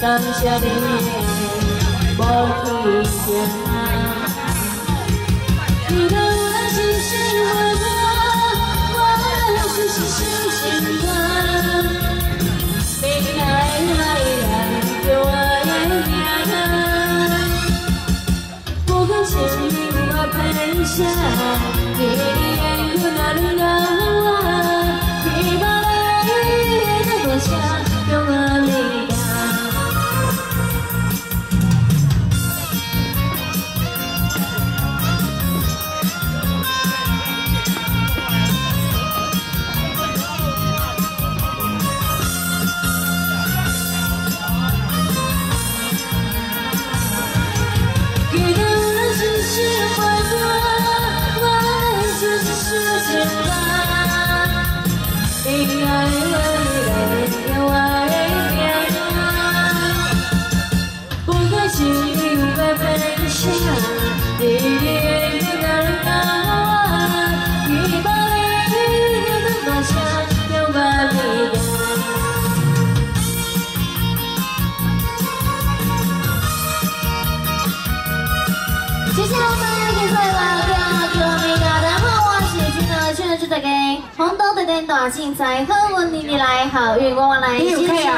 感谢你无弃情。你若有来是心话我，我是是心情话。你来来来，叫我的名，不管情我悲伤，今日现在就在给红豆的点短信，在和我你你来好运，我来谢谢。